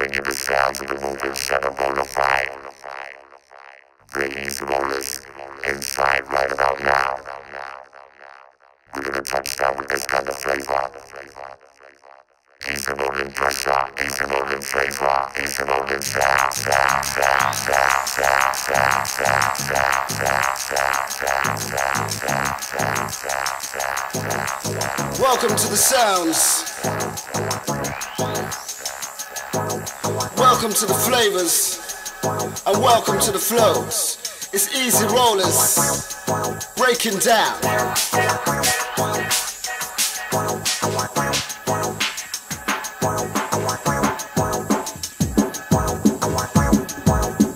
bring you the sounds of the movements that are bona fide. Ladies, rollers, inside right about now. We're gonna touch down with this kind of flavor. Keep it rolling pressure, keep it rolling flavor, keep it rolling sound, sound, sound, sound, sound, sound, sound, sound, sound, sound, sound, sound, sound, sound. Welcome to the sounds. Welcome to the flavors. And welcome to the flows. It's E-Z Rollers breaking down.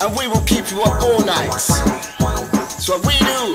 And we will keep you up all night. So we do,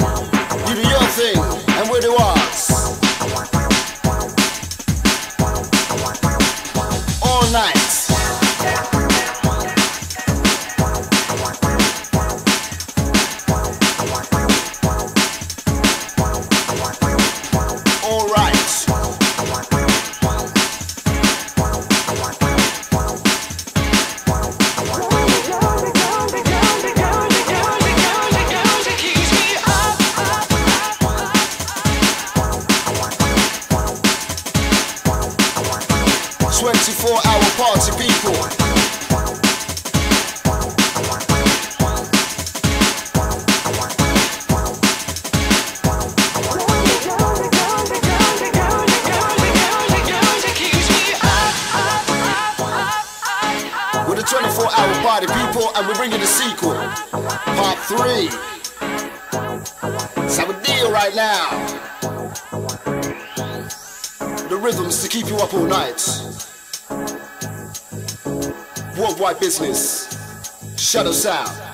you up all night. Worldwide business. Shadow Sound. And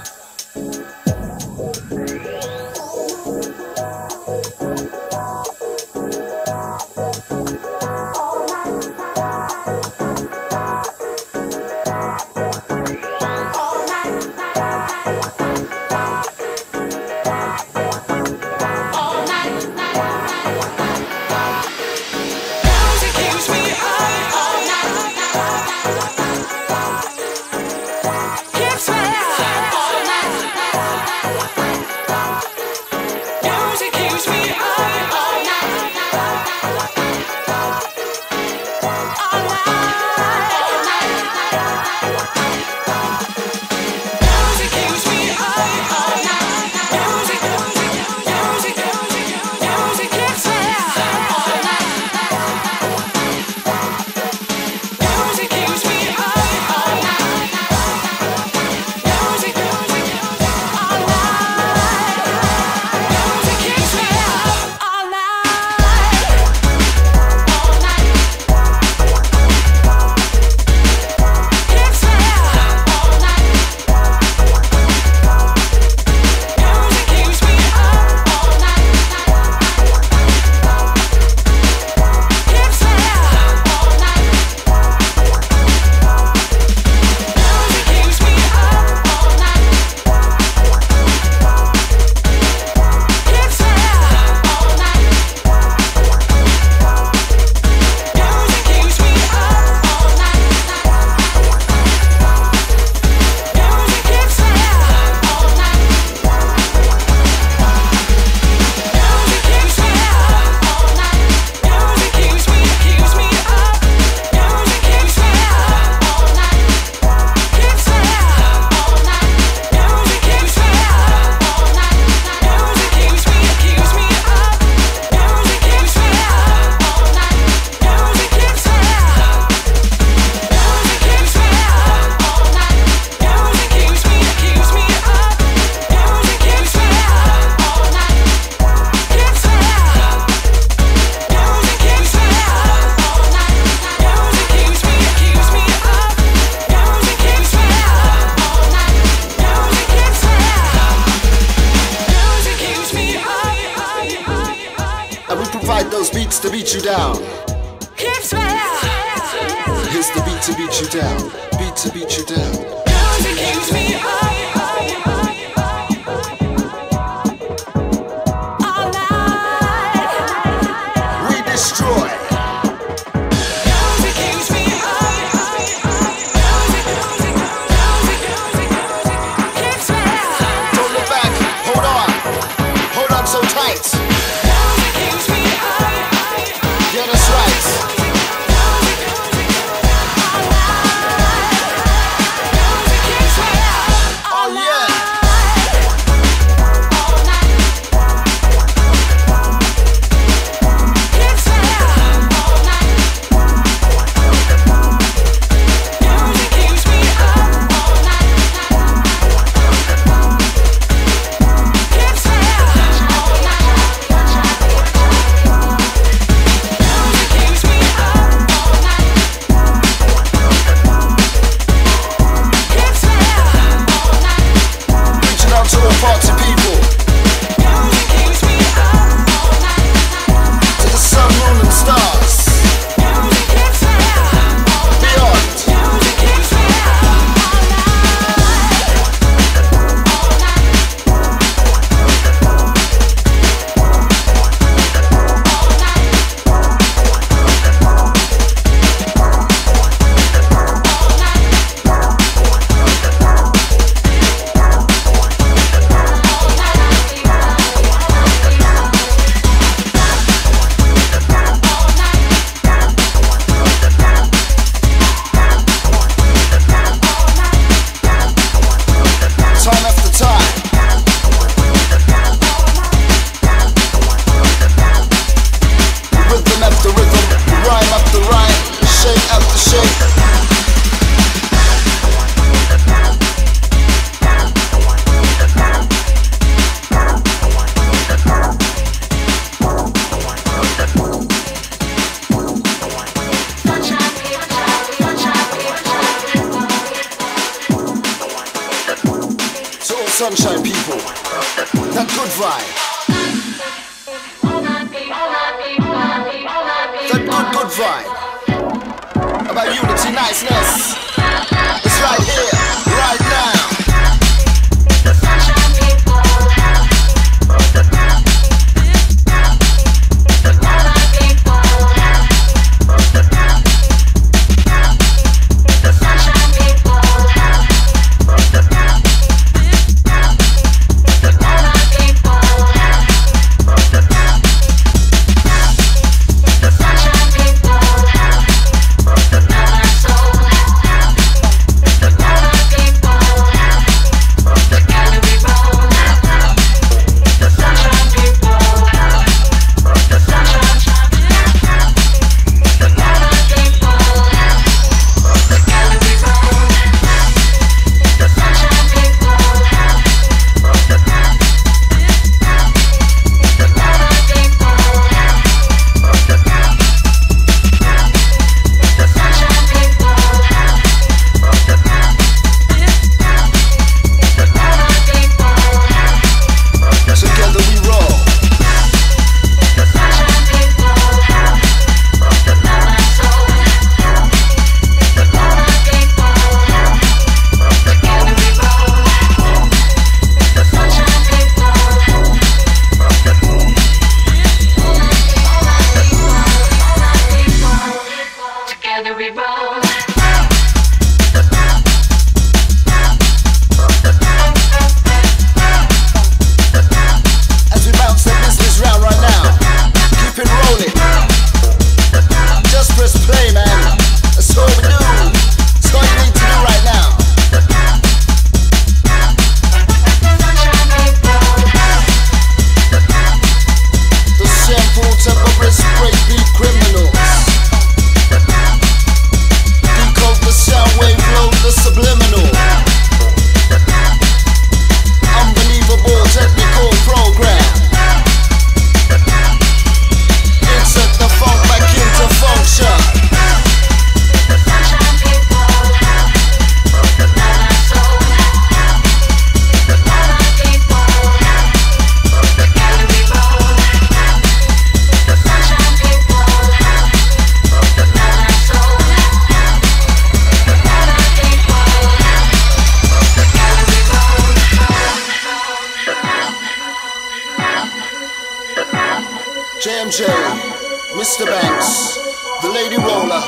Mr. Banks, the Lady Roller,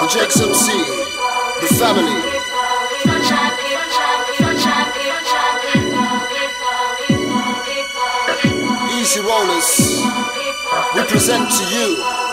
the Jakes MC, the family. E-Z Rollers, we present to you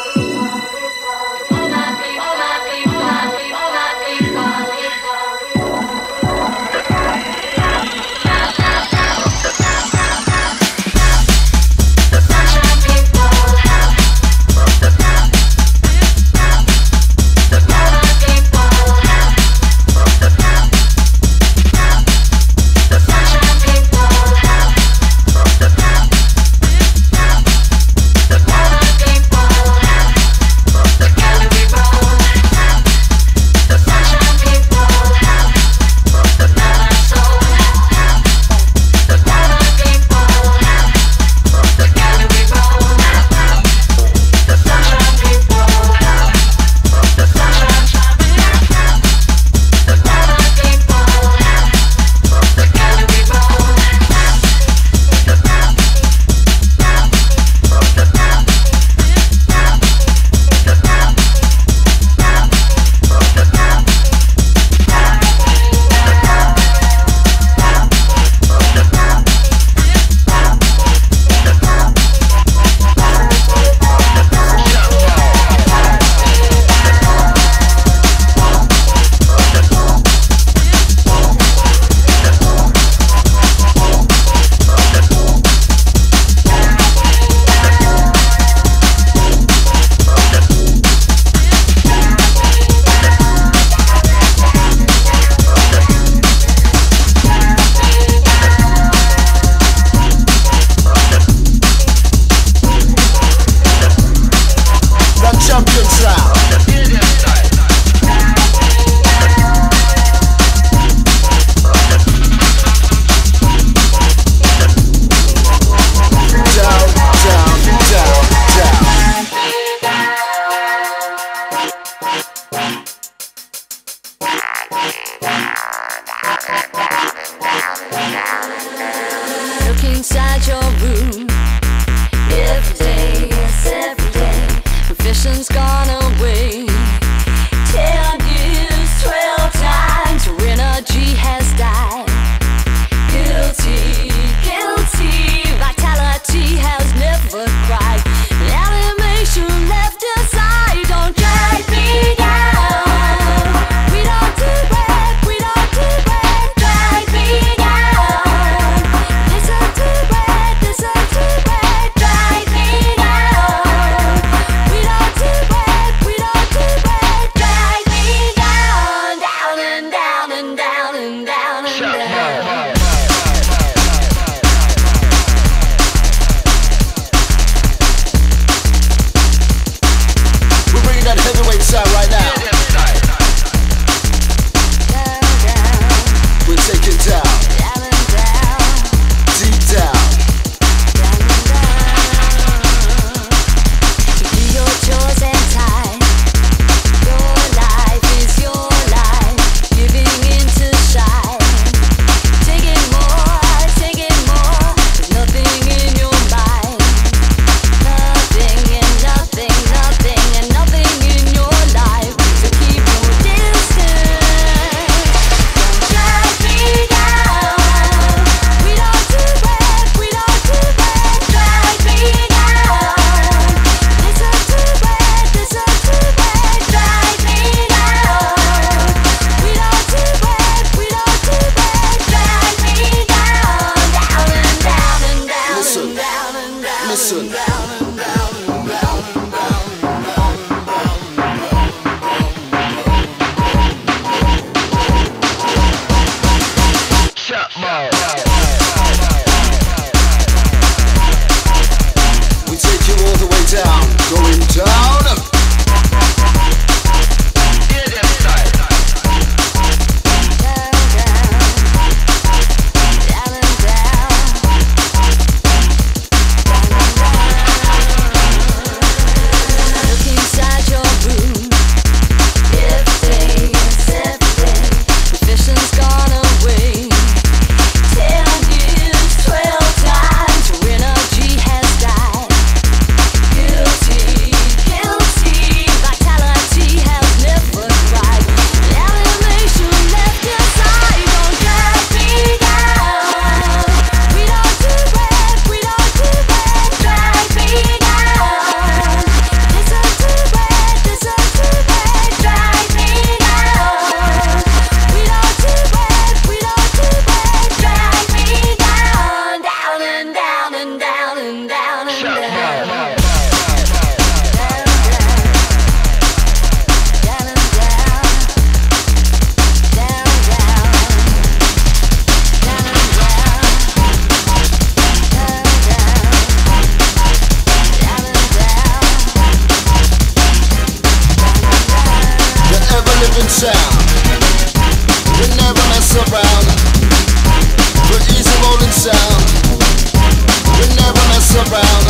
around.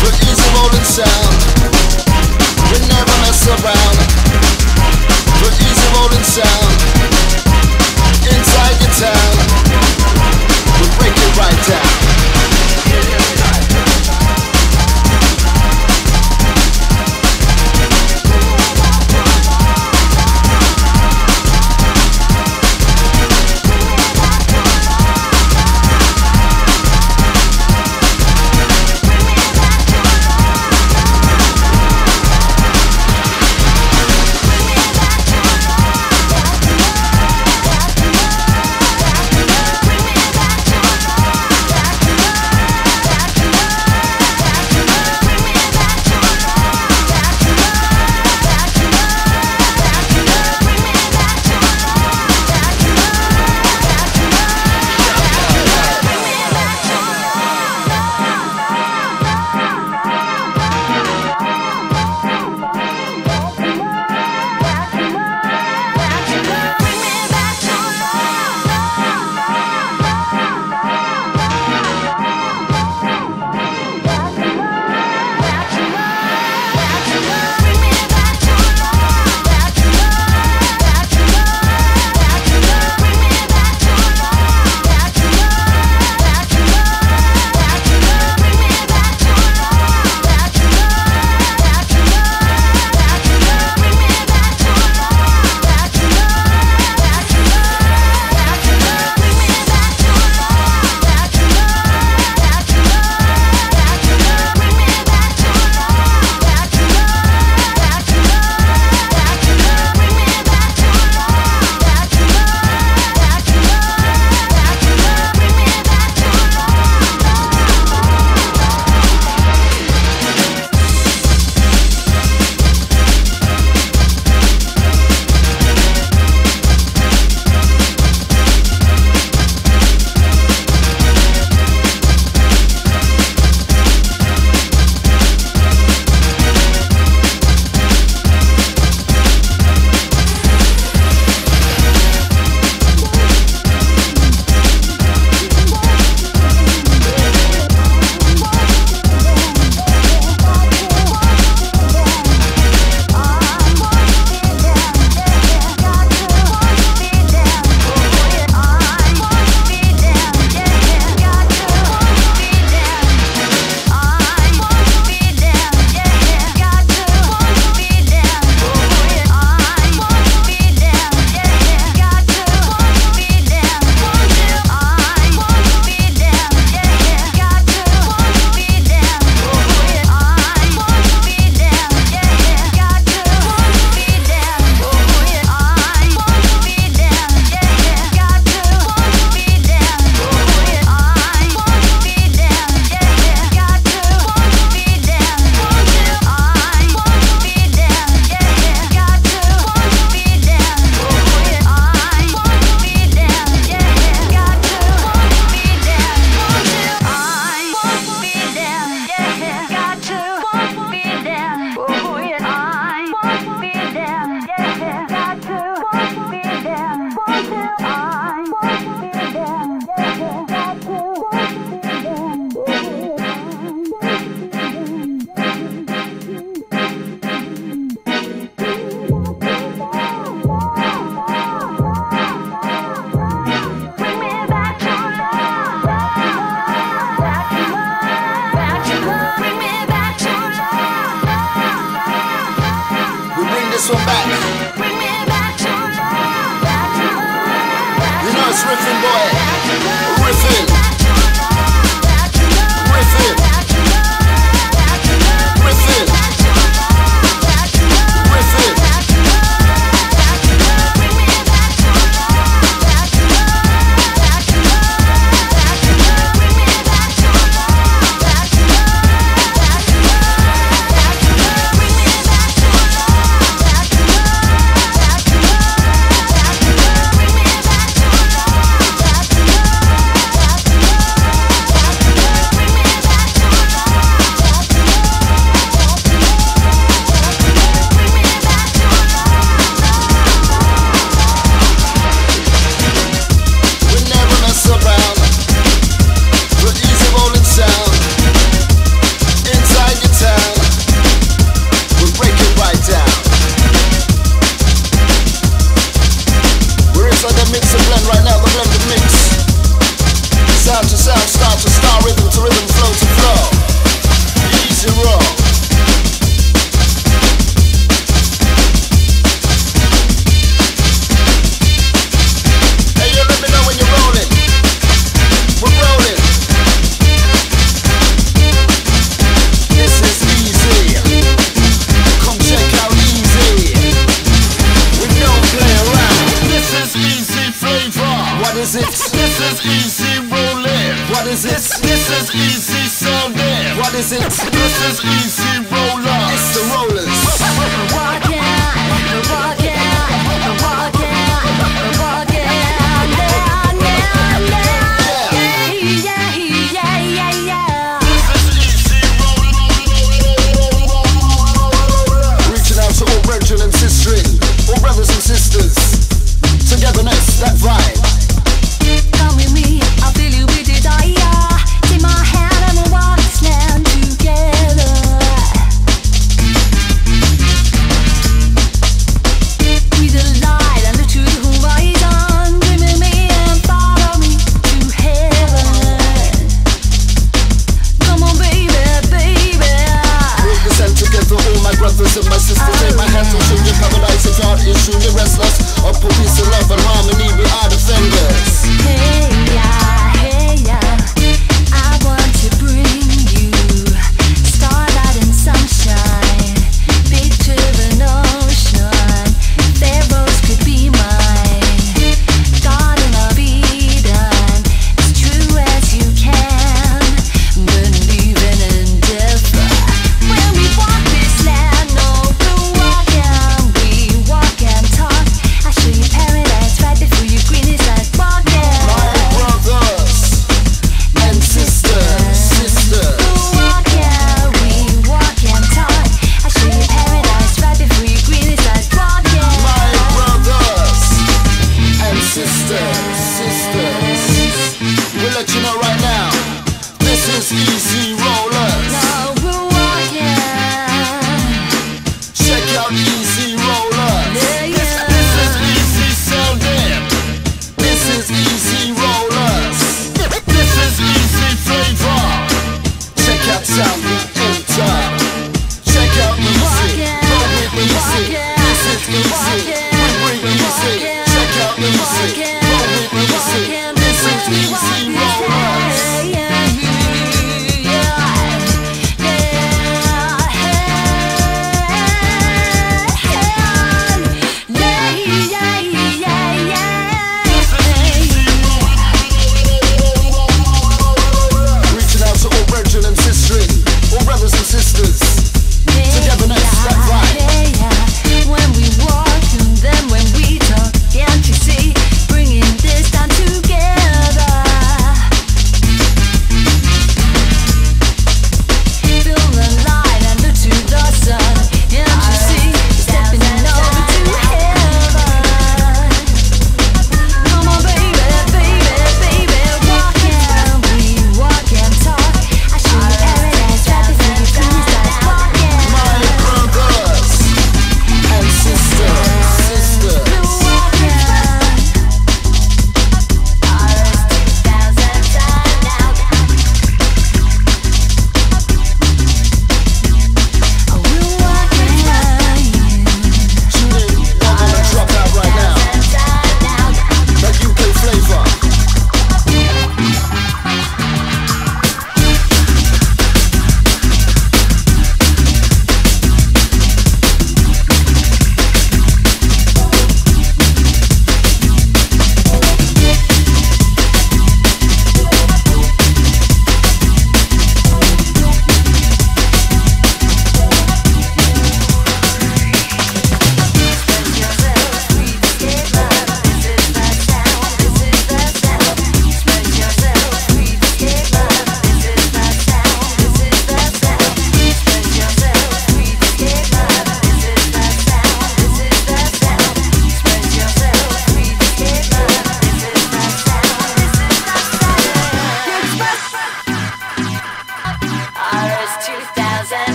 Put easy rolling sound.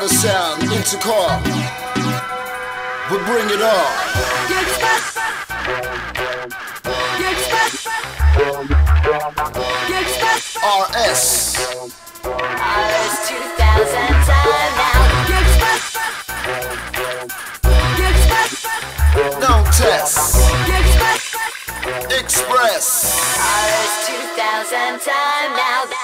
Of sound, intercom. We bring it on. RS. RS 2000 time now. No test. Express. RS 2000 time now.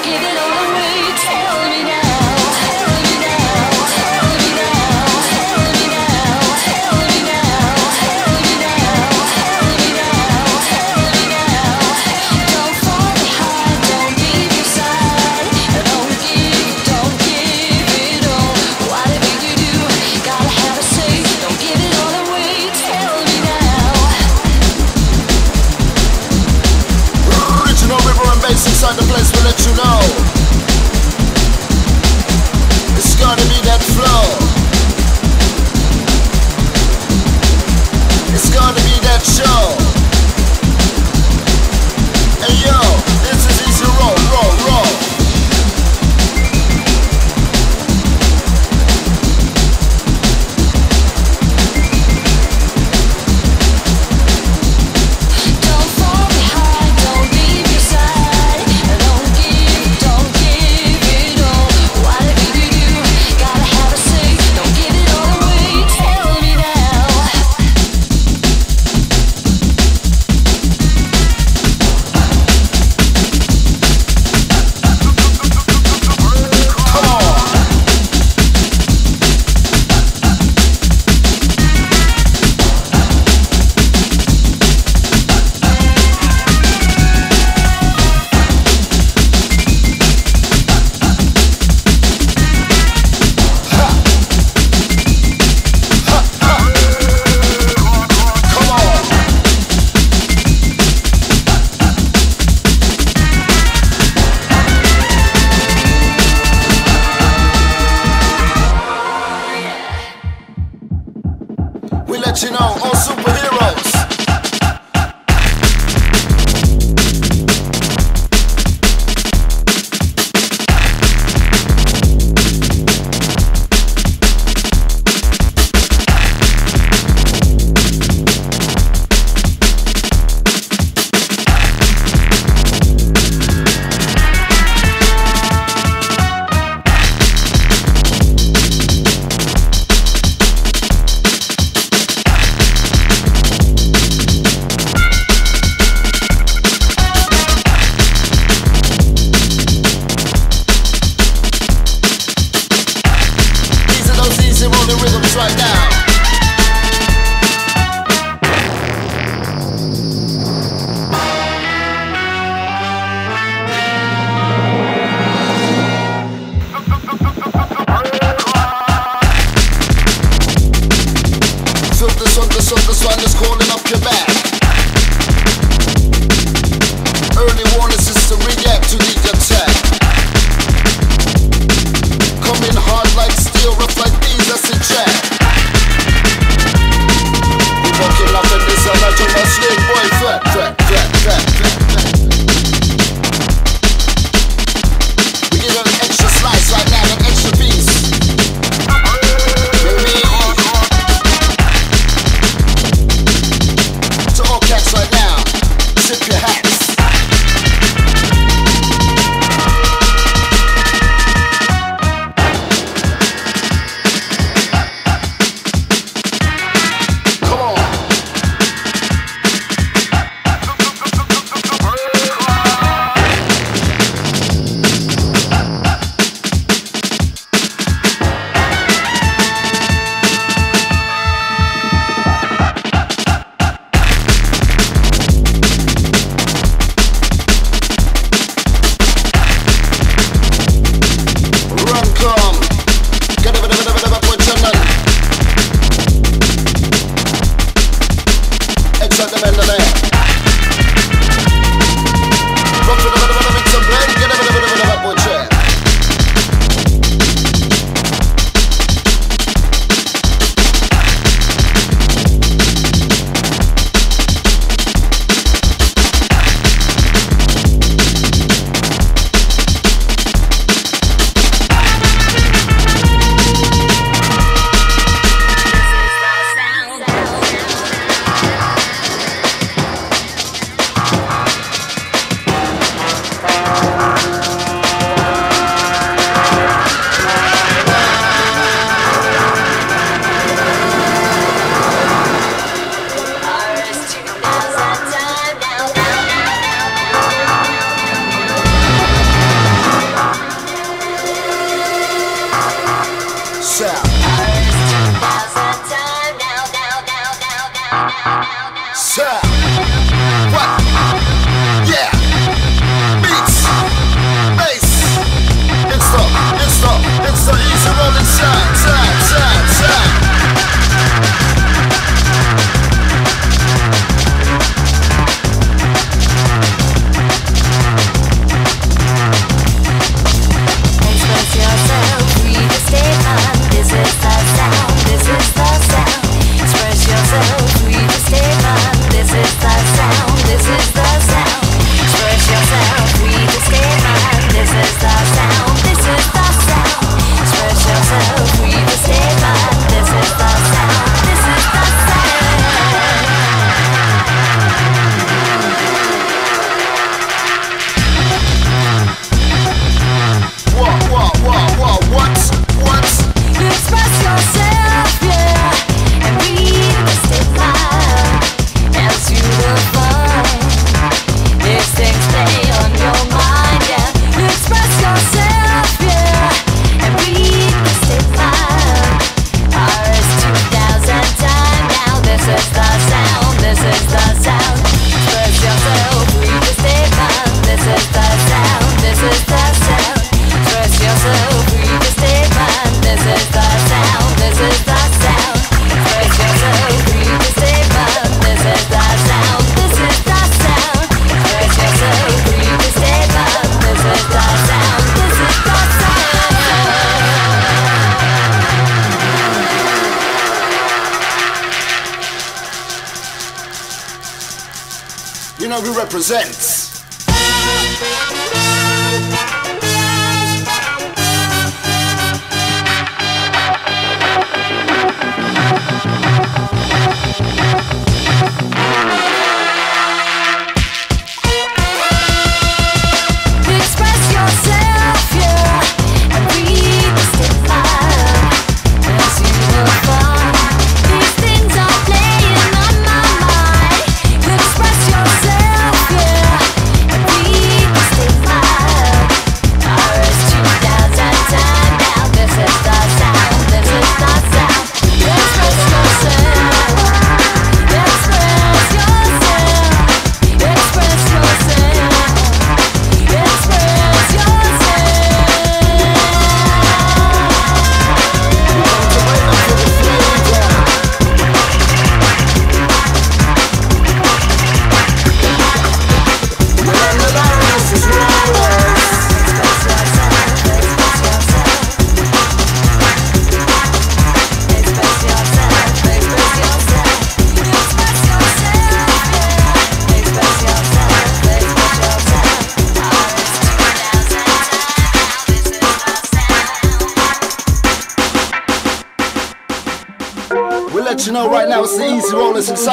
Give it all away. We let you know, all superheroes.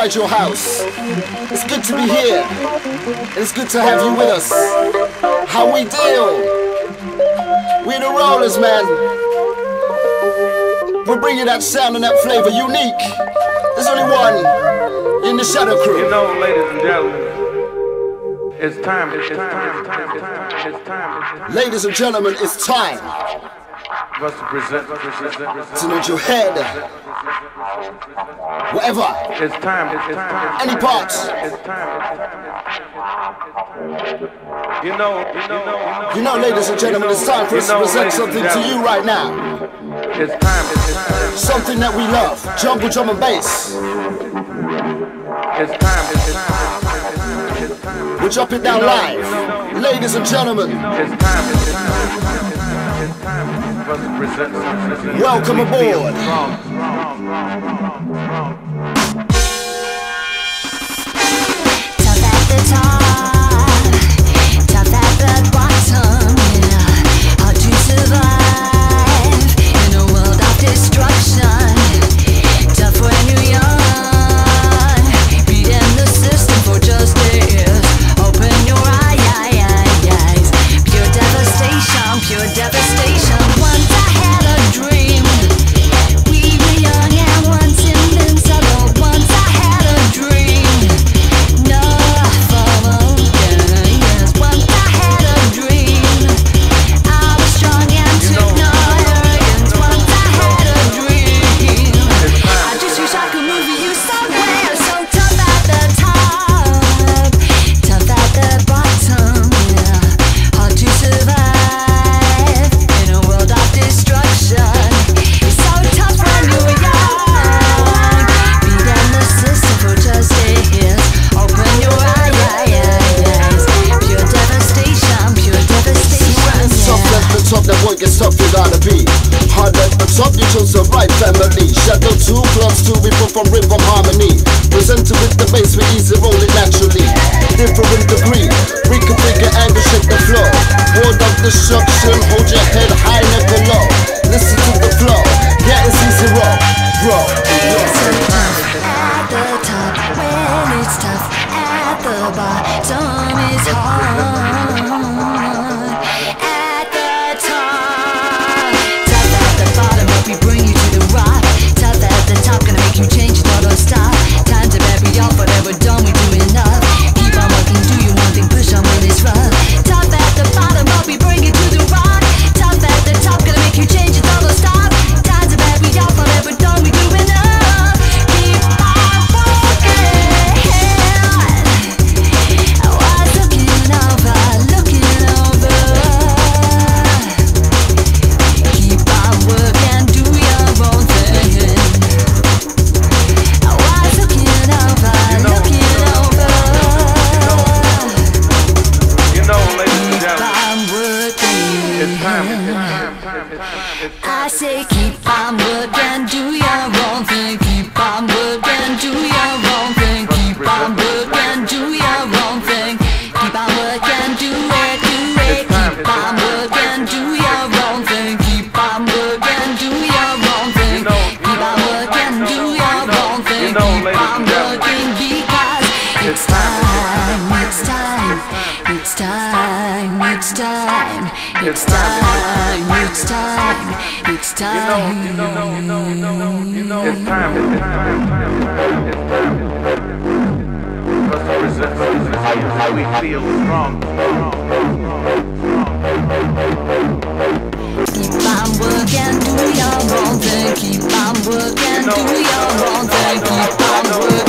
Inside your house. It's good to be here. It's good to have you with us. How we deal? We're the rollers, man. We're bringing that sound and that flavor, unique. There's only one in the Shadow Crew. You know, ladies and gentlemen, it's time. It's time. It's time. It's time. It's time. Ladies and gentlemen, it's time. To present, present, to nod your head. Whatever. It's time. It's time. Any parts. It's time. You know, you know, you know, ladies and gentlemen, it's time for us to present something to you right now. It's time. It's time. Something that we love. Jungle drum and bass. It's time. It's time. We're jumping down live. Ladies and gentlemen. It's time. It's time. Welcome aboard. At the top, at the bottom. Yeah, to survive in a world of destruction. Tough when you're young, beating the system for justice. Open your eyes, pure devastation, pure devastation. the shook I say keep on working, do your own thing. Keep on working, do your it's time. It's time. It's time. You know, you know, you know, you know, It's time. It's time. It's time. How we feel is wrong. Keep on working, do your own thing. Keep on working, do your own thing. Keep on working.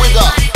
We go.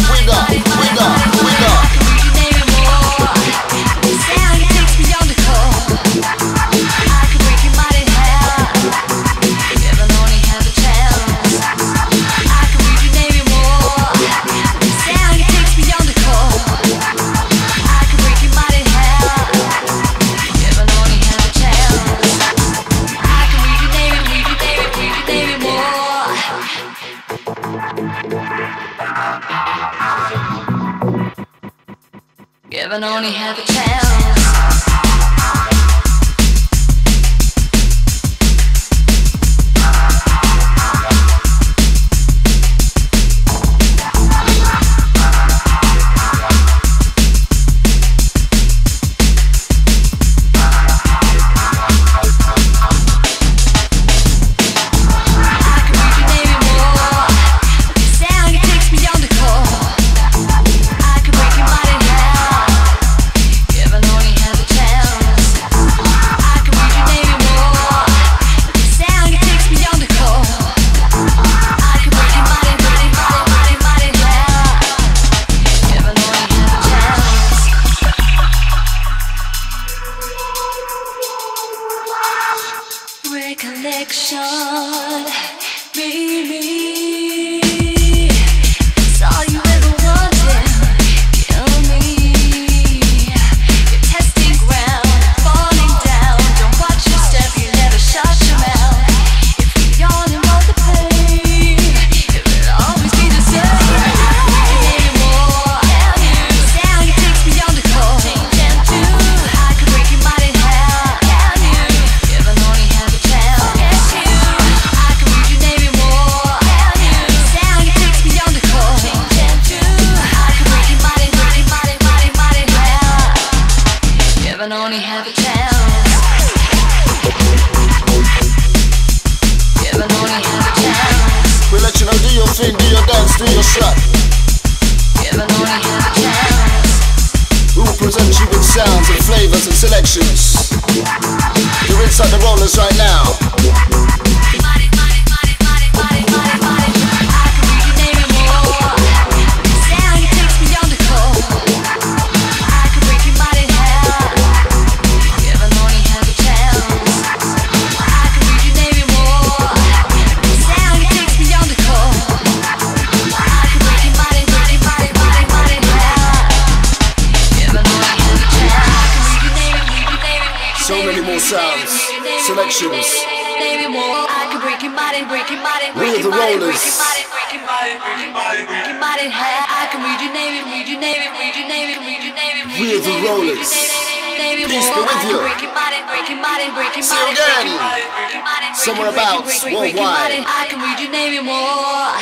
Dave Rollers. Peace be with you. See you again. Somewhere about worldwide. I can read your name and more.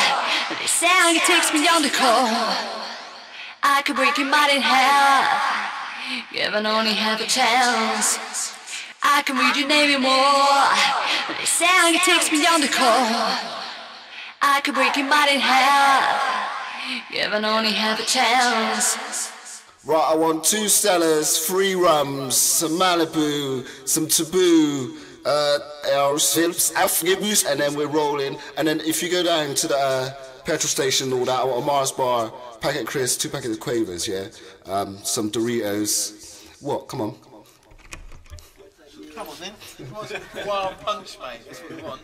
The sound takes me on the call. I could break your mind in half. Given only half a chance. I can read your name and more. The sound takes me on the call. I could break your mind in half. Given only half a chance. Right, I want two Stellas, three Rums, some Malibu, some Taboo, uh, our Sips, and then we're rolling. And then if you go down to the uh, petrol station and all that, I want a Mars bar, packet Chris, two packets of Quavers, yeah? Um, some Doritos. What? Come on. Come on then. Wild punch, mate. That's what we want.